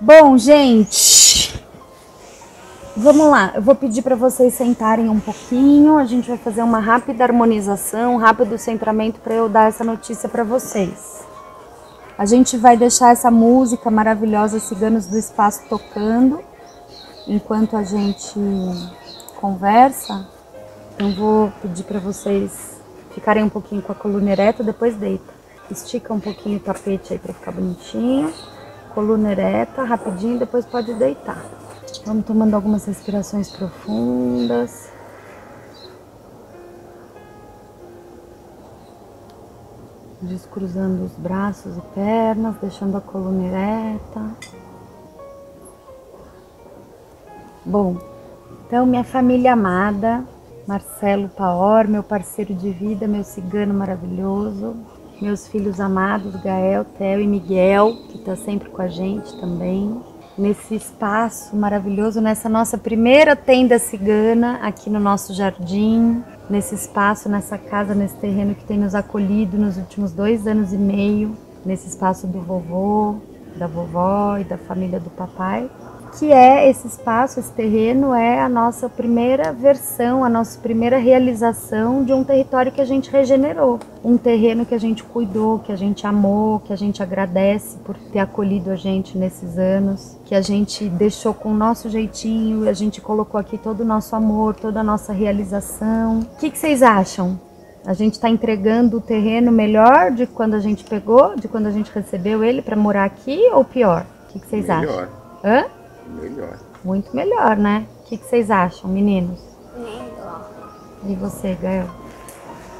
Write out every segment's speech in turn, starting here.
Bom, gente, vamos lá. Eu vou pedir para vocês sentarem um pouquinho. A gente vai fazer uma rápida harmonização, um rápido centramento para eu dar essa notícia para vocês. A gente vai deixar essa música maravilhosa Ciganos do Espaço tocando enquanto a gente conversa. Então vou pedir para vocês ficarem um pouquinho com a coluna ereta, depois deita. Estica um pouquinho o tapete aí para ficar bonitinho. Coluna ereta, rapidinho, depois pode deitar. Vamos tomando algumas respirações profundas. Descruzando os braços e pernas, deixando a coluna ereta. Bom, então minha família amada, Marcelo Paor, meu parceiro de vida, meu cigano maravilhoso, meus filhos amados, Gael, Theo e Miguel, que está sempre com a gente também, nesse espaço maravilhoso, nessa nossa primeira tenda cigana aqui no nosso jardim, nesse espaço, nessa casa, nesse terreno que tem nos acolhido nos últimos dois anos e meio, nesse espaço do vovô, da vovó e da família do papai que é esse espaço, esse terreno é a nossa primeira versão, a nossa primeira realização de um território que a gente regenerou, um terreno que a gente cuidou, que a gente amou, que a gente agradece por ter acolhido a gente nesses anos, que a gente deixou com o nosso jeitinho, a gente colocou aqui todo o nosso amor, toda a nossa realização. O que, que vocês acham? A gente está entregando o terreno melhor de quando a gente pegou, de quando a gente recebeu ele para morar aqui ou pior? O que, que vocês Melhor. acham? Hã? Melhor. Muito melhor, né? O que, que vocês acham, meninos? Melhor. E você, Gael?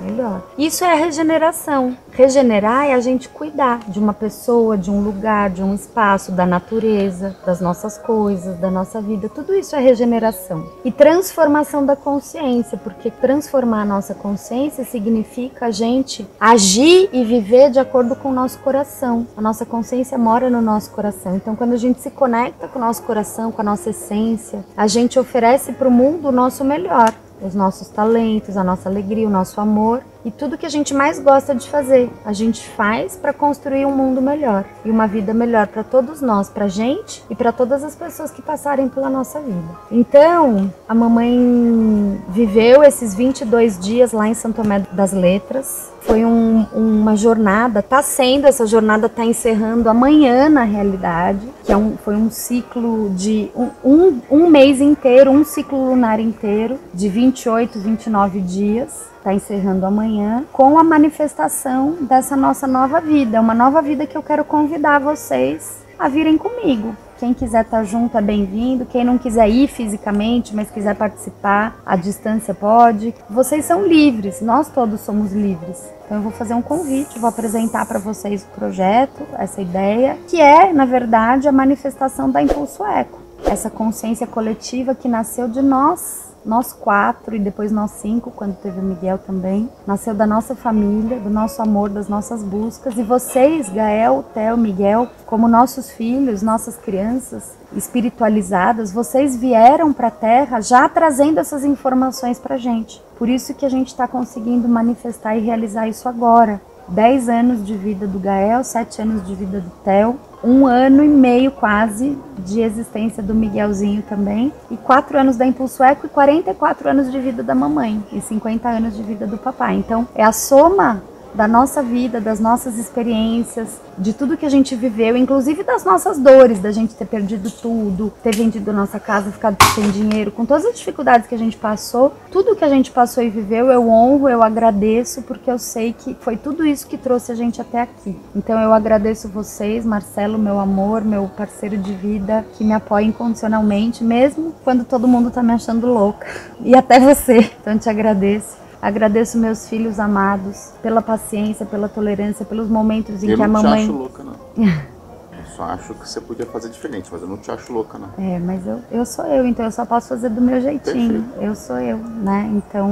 Melhor. Isso é a regeneração. Regenerar é a gente cuidar de uma pessoa, de um lugar, de um espaço, da natureza, das nossas coisas, da nossa vida. Tudo isso é regeneração. E transformação da consciência, porque transformar a nossa consciência significa a gente agir e viver de acordo com o nosso coração. A nossa consciência mora no nosso coração. Então, quando a gente se conecta com o nosso coração, com a nossa essência, a gente oferece para o mundo o nosso melhor os nossos talentos, a nossa alegria, o nosso amor e tudo que a gente mais gosta de fazer. A gente faz para construir um mundo melhor e uma vida melhor para todos nós, para gente e para todas as pessoas que passarem pela nossa vida. Então, a mamãe viveu esses 22 dias lá em Santo Tomé das Letras. Foi um- uma jornada, tá sendo, essa jornada tá encerrando amanhã na realidade, que é um, foi um ciclo de um, um, um mês inteiro, um ciclo lunar inteiro, de 28, 29 dias está encerrando amanhã, com a manifestação dessa nossa nova vida. Uma nova vida que eu quero convidar vocês a virem comigo. Quem quiser estar junto é bem-vindo. Quem não quiser ir fisicamente, mas quiser participar, à distância pode. Vocês são livres, nós todos somos livres. Então eu vou fazer um convite, vou apresentar para vocês o projeto, essa ideia, que é, na verdade, a manifestação da Impulso Eco. Essa consciência coletiva que nasceu de nós, nós quatro e depois nós cinco, quando teve o Miguel também. Nasceu da nossa família, do nosso amor, das nossas buscas. E vocês, Gael, Theo, Miguel, como nossos filhos, nossas crianças espiritualizadas, vocês vieram para a Terra já trazendo essas informações para gente. Por isso que a gente está conseguindo manifestar e realizar isso agora. 10 anos de vida do Gael, 7 anos de vida do Theo, um ano e meio quase de existência do Miguelzinho também, e 4 anos da Impulso Eco e 44 anos de vida da mamãe, e 50 anos de vida do papai. Então é a soma da nossa vida, das nossas experiências, de tudo que a gente viveu, inclusive das nossas dores, da gente ter perdido tudo, ter vendido nossa casa, ficado sem dinheiro, com todas as dificuldades que a gente passou, tudo que a gente passou e viveu, eu honro, eu agradeço, porque eu sei que foi tudo isso que trouxe a gente até aqui. Então eu agradeço vocês, Marcelo, meu amor, meu parceiro de vida, que me apoia incondicionalmente, mesmo quando todo mundo tá me achando louca. E até você. Então te agradeço. Agradeço meus filhos amados pela paciência, pela tolerância, pelos momentos em eu que a não te mamãe. acho louca, não. eu só acho que você podia fazer diferente, mas eu não te acho louca, não. É, mas eu, eu sou eu, então eu só posso fazer do meu jeitinho. Perfeito. Eu sou eu, né? Então,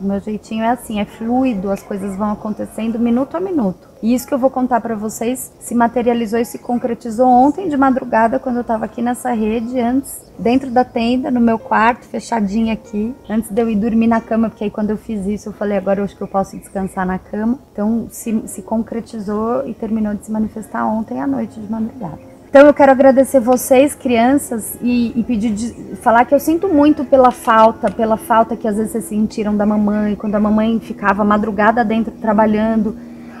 o meu jeitinho é assim, é fluido, as coisas vão acontecendo minuto a minuto. E isso que eu vou contar pra vocês se materializou e se concretizou ontem de madrugada, quando eu tava aqui nessa rede, antes, dentro da tenda, no meu quarto, fechadinha aqui, antes de eu ir dormir na cama, porque aí quando eu fiz isso, eu falei, agora eu acho que eu posso descansar na cama. Então, se, se concretizou e terminou de se manifestar ontem à noite de madrugada. Então eu quero agradecer vocês, crianças, e, e pedir de, falar que eu sinto muito pela falta, pela falta que às vezes vocês sentiram da mamãe, quando a mamãe ficava madrugada dentro trabalhando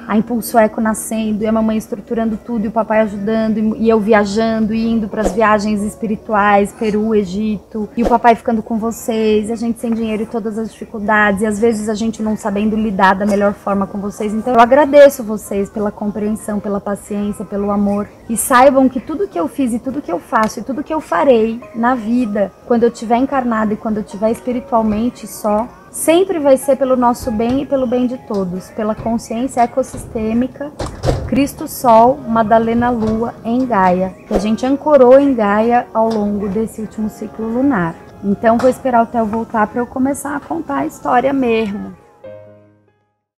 a Impulso Eco nascendo, e a mamãe estruturando tudo, e o papai ajudando, e eu viajando, e indo para as viagens espirituais, Peru, Egito, e o papai ficando com vocês, e a gente sem dinheiro e todas as dificuldades, e às vezes a gente não sabendo lidar da melhor forma com vocês. Então eu agradeço vocês pela compreensão, pela paciência, pelo amor, e saibam que tudo que eu fiz e tudo que eu faço e tudo que eu farei na vida, quando eu estiver encarnado e quando eu estiver espiritualmente só, sempre vai ser pelo nosso bem e pelo bem de todos, pela consciência ecossistêmica, Cristo Sol, Madalena Lua em Gaia, que a gente ancorou em Gaia ao longo desse último ciclo lunar. Então vou esperar o Theo voltar para eu começar a contar a história mesmo.